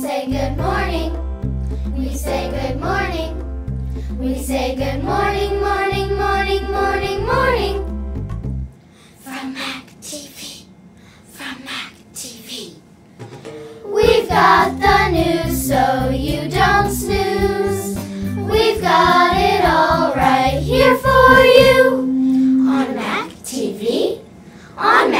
say good morning. We say good morning. We say good morning, morning, morning, morning, morning. From Mac TV. From Mac TV. We've got the news so you don't snooze. We've got it all right here for you. On Mac TV. On Mac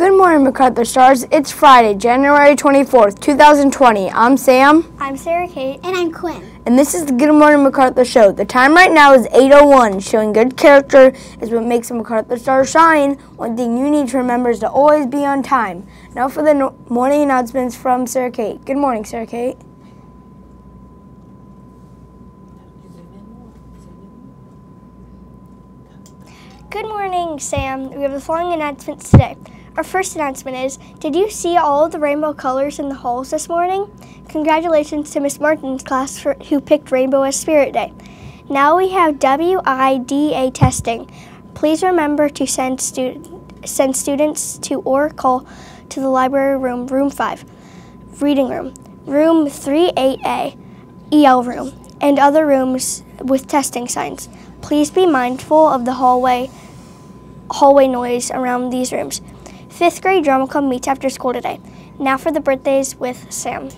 Good morning, MacArthur Stars. It's Friday, January 24th, 2020. I'm Sam, I'm Sarah Kate. And I'm Quinn. and this is the Good Morning MacArthur show. The time right now is 8.01. Showing good character is what makes a MacArthur Star shine. One thing you need to remember is to always be on time. Now for the no- morning announcements from Sarah Kate. Good morning, Sarah Kate. Good morning, Sam. We have the following announcements today. Our first announcement is Did you see all of the rainbow colors in the halls this morning? Congratulations to Miss Martin's class for, who picked Rainbow as Spirit Day. Now we have WIDA testing. Please remember to send, stu- send students to or call to the library room, room 5, reading room, room 38A, EL room, and other rooms with testing signs. Please be mindful of the hallway hallway noise around these rooms. Fifth grade drama club meets after school today. Now for the birthdays with Sam.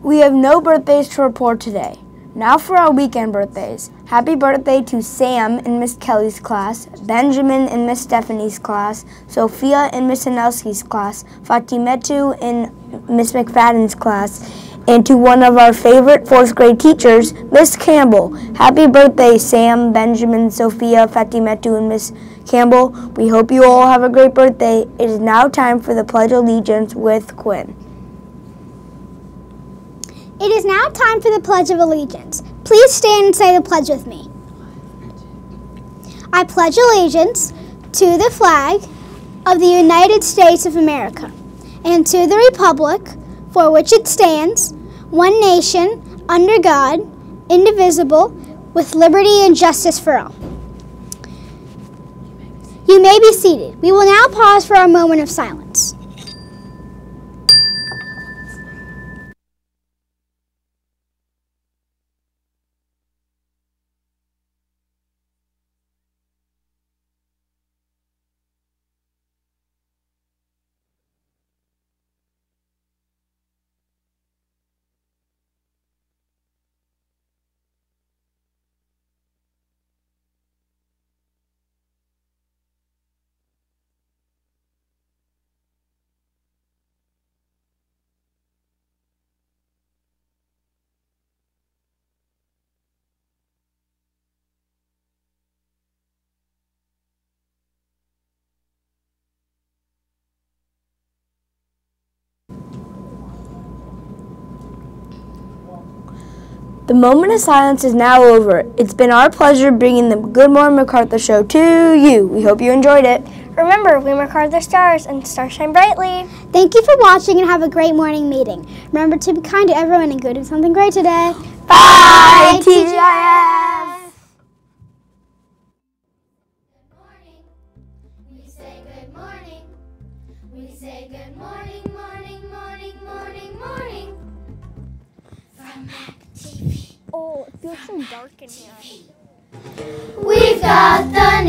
We have no birthdays to report today. Now for our weekend birthdays. Happy birthday to Sam in Miss Kelly's class, Benjamin in Miss Stephanie's class, Sophia in Miss Anelski's class, Fatimetu in Miss McFadden's class, and to one of our favorite fourth grade teachers, Miss Campbell. Happy birthday, Sam, Benjamin, Sophia, Fatimetu, and Miss Campbell. We hope you all have a great birthday. It is now time for the Pledge of Allegiance with Quinn. It is now time for the Pledge of Allegiance. Please stand and say the pledge with me. I pledge allegiance to the flag of the United States of America and to the republic for which it stands, one nation, under God, indivisible, with liberty and justice for all. You may be seated. We will now pause for a moment of silence. The moment of silence is now over. It's been our pleasure bringing the Good Morning MacArthur show to you. We hope you enjoyed it. Remember, we MacArthur stars and stars shine brightly. Thank you for watching and have a great morning meeting. Remember to be kind to everyone and go do something great today. Bye, TGIF. Good morning. We say good morning. We say good morning, morning, morning, morning, morning. From Mac TV. Oh, it feels so dark in here. We've got the